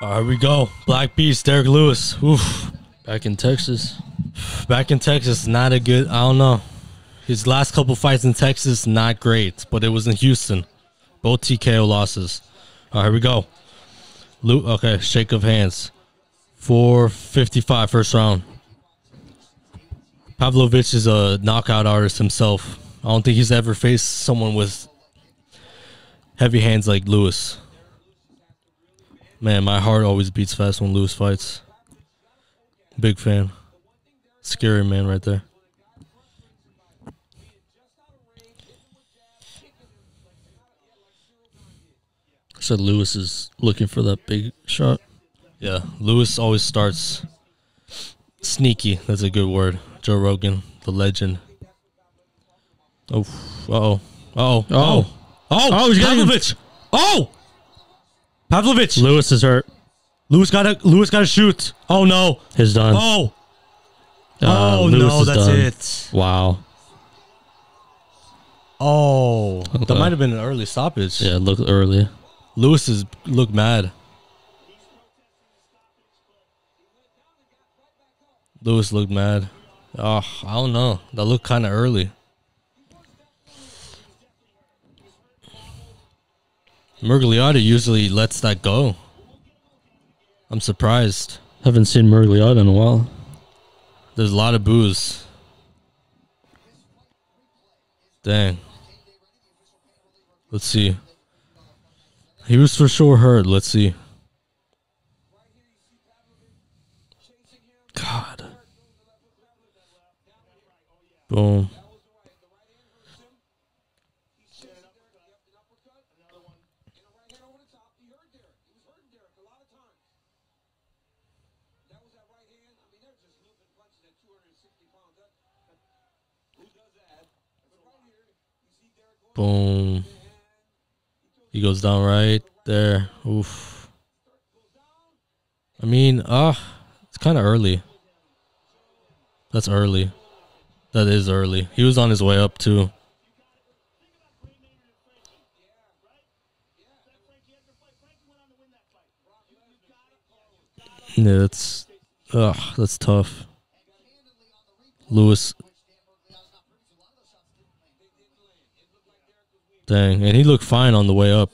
All right, we go. Black Beast, Derrick Lewis. Oof. Back in Texas. Back in Texas, not a good. I don't know. His last couple fights in Texas, not great, but it was in Houston. Both TKO losses. All right, here we go. Lu okay, shake of hands. 455 first round. Pavlovich is a knockout artist himself. I don't think he's ever faced someone with heavy hands like Lewis. Man, my heart always beats fast when Lewis fights. Big fan. Scary man right there. Said Lewis is looking for that big shot. Yeah, Lewis always starts sneaky. That's a good word. Joe Rogan, the legend. Oh, oh, oh, oh, oh, Oh, he's getting- Pavlovich. Oh, Pavlovich. Lewis is hurt. Lewis got to. Lewis got to shoot. Oh no. He's done. Oh. Uh, oh Lewis no, that's done. it. Wow. Oh, that might have been an early stoppage. Yeah, look early. Lewis is look mad. Lewis looked mad. Oh, I don't know. That looked kind of early. Miragliotta usually lets that go. I'm surprised. Haven't seen Miragliotta in a while. There's a lot of boos. Dang. Let's see. He was for sure hurt. Let's see. God. Boom. Boom. He goes down right there. Oof. I mean, ah, it's kind of early. That's early. That is early. He was on his way up too. Yeah, that's, ugh, that's tough. Lewis. Dang, and he looked fine on the way up.